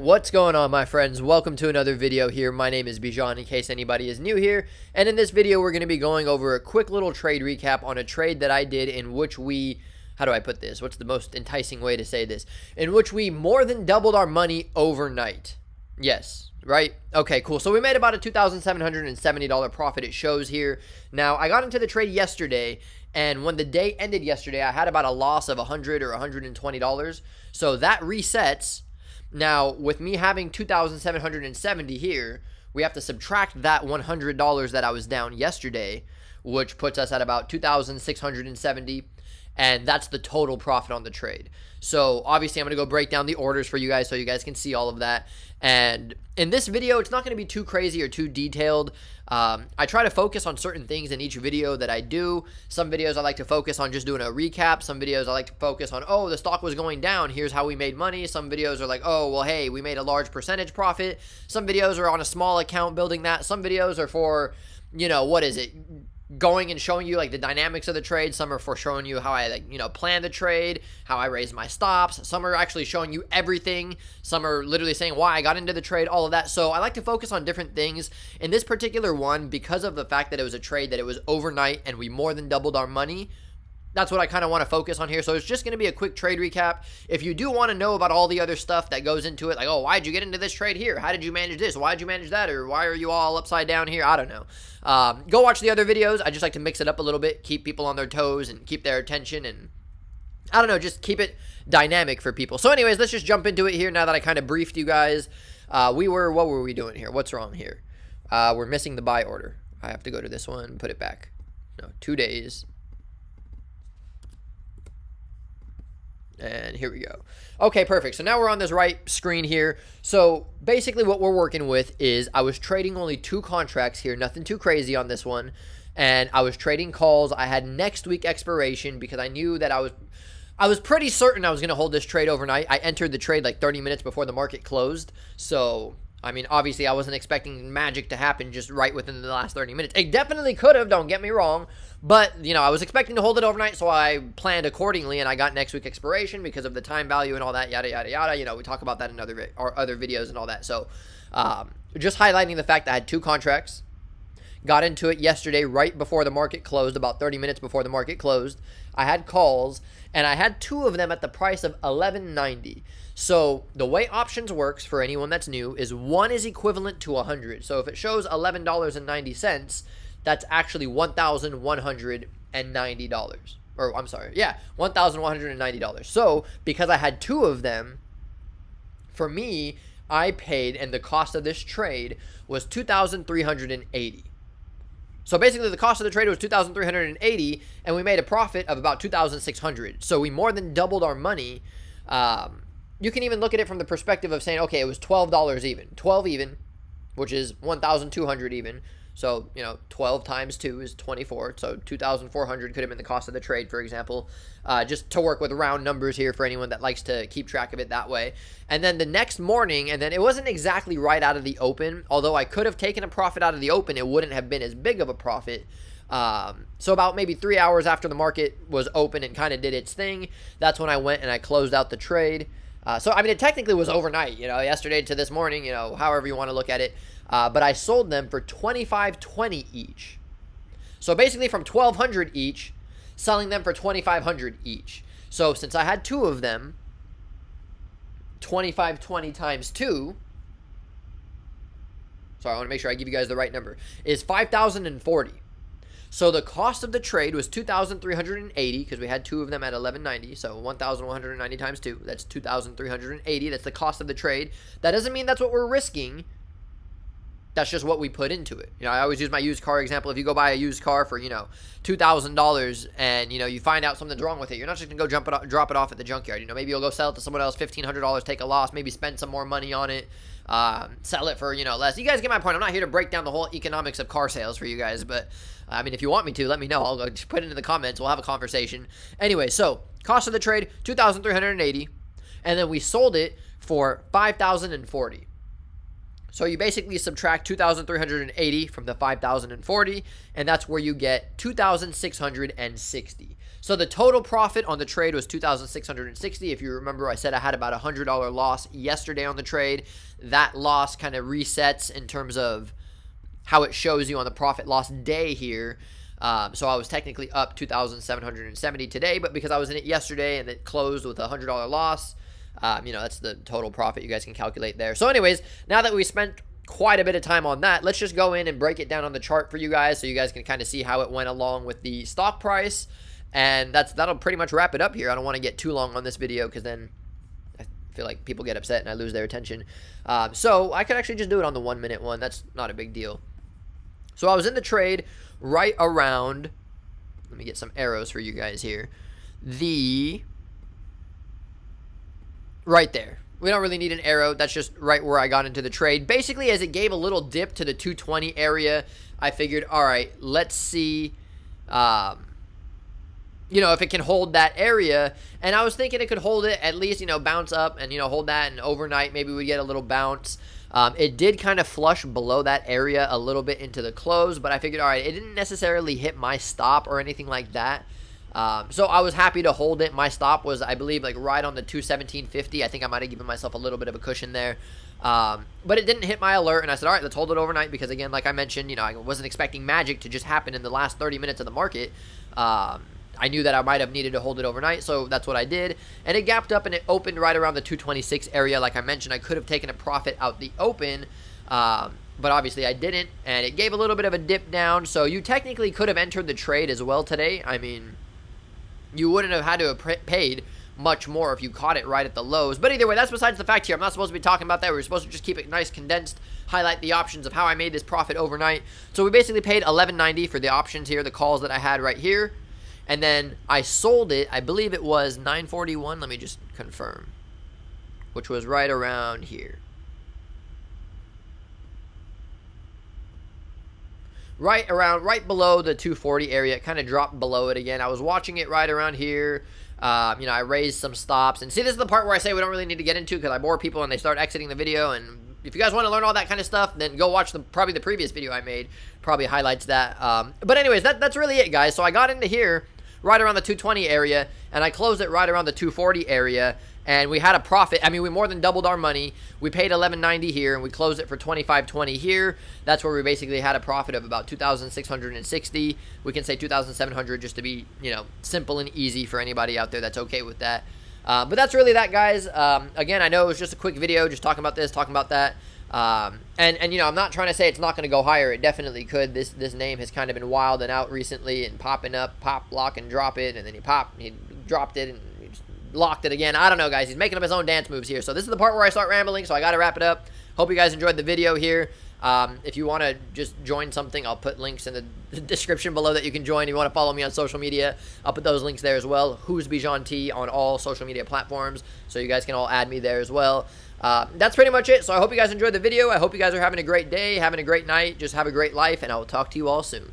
What's going on my friends? Welcome to another video here. My name is Bijan in case anybody is new here. And in this video we're going to be going over a quick little trade recap on a trade that I did in which we how do I put this? What's the most enticing way to say this? In which we more than doubled our money overnight. Yes, right? Okay, cool. So we made about a $2,770 profit. It shows here. Now, I got into the trade yesterday, and when the day ended yesterday, I had about a loss of 100 or $120. So that resets. Now, with me having 2,770 here, we have to subtract that $100 that I was down yesterday, which puts us at about 2,670 and that's the total profit on the trade. So obviously I'm going to go break down the orders for you guys so you guys can see all of that. And in this video, it's not going to be too crazy or too detailed. Um, I try to focus on certain things in each video that I do. Some videos I like to focus on just doing a recap. Some videos I like to focus on, oh, the stock was going down. Here's how we made money. Some videos are like, oh, well, hey, we made a large percentage profit. Some videos are on a small account building that. Some videos are for, you know, what is it? Going and showing you like the dynamics of the trade. Some are for showing you how I like, you know, plan the trade, how I raise my stops. Some are actually showing you everything. Some are literally saying why I got into the trade, all of that. So I like to focus on different things. In this particular one, because of the fact that it was a trade that it was overnight and we more than doubled our money, that's what I kind of want to focus on here. So it's just going to be a quick trade recap. If you do want to know about all the other stuff that goes into it, like, oh, why'd you get into this trade here? How did you manage this? Why'd you manage that? Or why are you all upside down here? I don't know. Um, go watch the other videos. I just like to mix it up a little bit, keep people on their toes and keep their attention and I don't know, just keep it dynamic for people. So anyways, let's just jump into it here now that I kind of briefed you guys. Uh, we were, what were we doing here? What's wrong here? Uh, we're missing the buy order. I have to go to this one, put it back. No, two days. And here we go. Okay, perfect. So now we're on this right screen here. So basically what we're working with is I was trading only two contracts here. Nothing too crazy on this one. And I was trading calls. I had next week expiration because I knew that I was... I was pretty certain I was going to hold this trade overnight. I entered the trade like 30 minutes before the market closed. So I mean, obviously, I wasn't expecting magic to happen just right within the last 30 minutes. It definitely could have, don't get me wrong. But, you know, I was expecting to hold it overnight, so I planned accordingly, and I got next week expiration because of the time value and all that, yada, yada, yada. You know, we talk about that in other, or other videos and all that. So, um, just highlighting the fact that I had two contracts. Got into it yesterday right before the market closed, about 30 minutes before the market closed. I had calls, and I had two of them at the price of 11.90. So the way options works for anyone that's new is one is equivalent to 100. So if it shows $11.90, that's actually $1,190. Or I'm sorry, yeah, $1,190. So because I had two of them, for me, I paid, and the cost of this trade was 2,380. So basically, the cost of the trade was 2,380, and we made a profit of about 2,600. So we more than doubled our money. Um, you can even look at it from the perspective of saying, okay, it was $12 even. 12 even, which is 1,200 even. So, you know, 12 times 2 is 24. So 2,400 could have been the cost of the trade, for example. Uh, just to work with round numbers here for anyone that likes to keep track of it that way. And then the next morning, and then it wasn't exactly right out of the open. Although I could have taken a profit out of the open, it wouldn't have been as big of a profit. Um, so about maybe three hours after the market was open and kind of did its thing, that's when I went and I closed out the trade. Uh, so I mean, it technically was overnight, you know, yesterday to this morning, you know, however you want to look at it. Uh, but I sold them for twenty five twenty each. So basically, from twelve hundred each, selling them for twenty five hundred each. So since I had two of them, twenty five twenty times two. So I want to make sure I give you guys the right number. Is five thousand and forty. So the cost of the trade was 2,380 because we had two of them at 1190. So 1,190 times two, that's 2,380. That's the cost of the trade. That doesn't mean that's what we're risking. That's just what we put into it. You know, I always use my used car example. If you go buy a used car for, you know, $2,000 and, you know, you find out something's wrong with it, you're not just going to go jump it, drop it off at the junkyard. You know, maybe you'll go sell it to someone else, $1,500, take a loss, maybe spend some more money on it, um, sell it for, you know, less. You guys get my point. I'm not here to break down the whole economics of car sales for you guys, but I mean, if you want me to, let me know. I'll go just put it in the comments. We'll have a conversation. Anyway, so cost of the trade, 2380 and then we sold it for 5040 So you basically subtract 2,380 from the 5,040, and that's where you get 2,660. So the total profit on the trade was 2,660. If you remember, I said I had about a $100 loss yesterday on the trade. That loss kind of resets in terms of how it shows you on the profit loss day here. Um, so I was technically up 2,770 today, but because I was in it yesterday and it closed with a $100 loss, um, you know, that's the total profit you guys can calculate there. So anyways, now that we spent quite a bit of time on that, let's just go in and break it down on the chart for you guys so you guys can kind of see how it went along with the stock price. And that's that'll pretty much wrap it up here. I don't want to get too long on this video because then I feel like people get upset and I lose their attention. Um, so I could actually just do it on the one minute one. That's not a big deal. So I was in the trade right around, let me get some arrows for you guys here. The right there. We don't really need an arrow. That's just right where I got into the trade. Basically, as it gave a little dip to the 220 area, I figured, all right, let's see, um, you know, if it can hold that area. And I was thinking it could hold it at least, you know, bounce up and, you know, hold that. And overnight, maybe we get a little bounce. Um, it did kind of flush below that area a little bit into the close, but I figured, all right, it didn't necessarily hit my stop or anything like that. Um, so I was happy to hold it. My stop was, I believe, like right on the 217.50. I think I might have given myself a little bit of a cushion there. Um, but it didn't hit my alert, and I said, all right, let's hold it overnight because, again, like I mentioned, you know, I wasn't expecting magic to just happen in the last 30 minutes of the market. Um, I knew that I might have needed to hold it overnight, so that's what I did. And it gapped up and it opened right around the 226 area. Like I mentioned, I could have taken a profit out the open, um, but obviously I didn't. And it gave a little bit of a dip down, so you technically could have entered the trade as well today. I mean, you wouldn't have had to have paid much more if you caught it right at the lows. But either way, that's besides the fact here. I'm not supposed to be talking about that. We are supposed to just keep it nice, condensed, highlight the options of how I made this profit overnight. So we basically paid 11.90 for the options here, the calls that I had right here. And then I sold it, I believe it was 941. Let me just confirm. Which was right around here. Right around, right below the 240 area. It kind of dropped below it again. I was watching it right around here. Um, you know, I raised some stops. And see, this is the part where I say we don't really need to get into because I bore people and they start exiting the video. And if you guys want to learn all that kind of stuff, then go watch the probably the previous video I made. Probably highlights that. Um, but anyways, that, that's really it, guys. So I got into here right around the 220 area, and I closed it right around the 240 area and we had a profit. I mean, we more than doubled our money. We paid 11.90 here, and we closed it for 25.20 here. That's where we basically had a profit of about 2,660. We can say 2,700 just to be, you know, simple and easy for anybody out there that's okay with that. Uh, but that's really that, guys. Um, again, I know it was just a quick video, just talking about this, talking about that. Um, and and you know, I'm not trying to say it's not going to go higher. It definitely could. This this name has kind of been wild and out recently, and popping up, pop, lock, and drop it, and then he popped, he dropped it, and locked it again. I don't know, guys. He's making up his own dance moves here. So this is the part where I start rambling, so I got to wrap it up. Hope you guys enjoyed the video here. Um, if you want to just join something, I'll put links in the description below that you can join. If you want to follow me on social media, I'll put those links there as well. Who's Bijan T on all social media platforms, so you guys can all add me there as well. Uh, that's pretty much it. So I hope you guys enjoyed the video. I hope you guys are having a great day, having a great night. Just have a great life, and I will talk to you all soon.